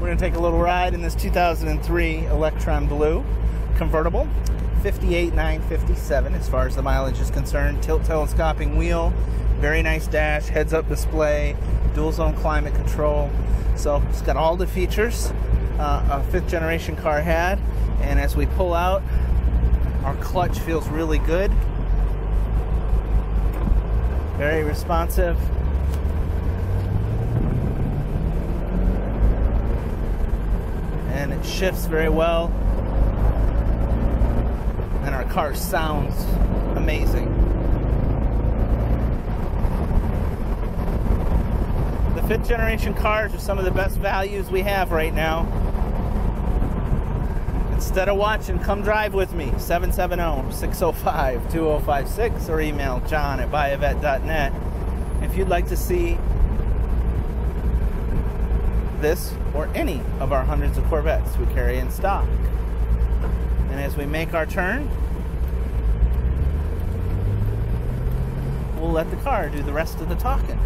We're going to take a little ride in this 2003 Electron Blue convertible. 58,957 as far as the mileage is concerned. Tilt telescoping wheel, very nice dash, heads up display, dual zone climate control. So it's got all the features uh, a fifth generation car had. And as we pull out, our clutch feels really good. Very responsive. And it shifts very well. And our car sounds amazing. The fifth generation cars are some of the best values we have right now. Instead of watching, come drive with me. 770 605 2056 or email john at buyavette.net if you'd like to see this or any of our hundreds of Corvettes we carry in stock. And as we make our turn, we'll let the car do the rest of the talking.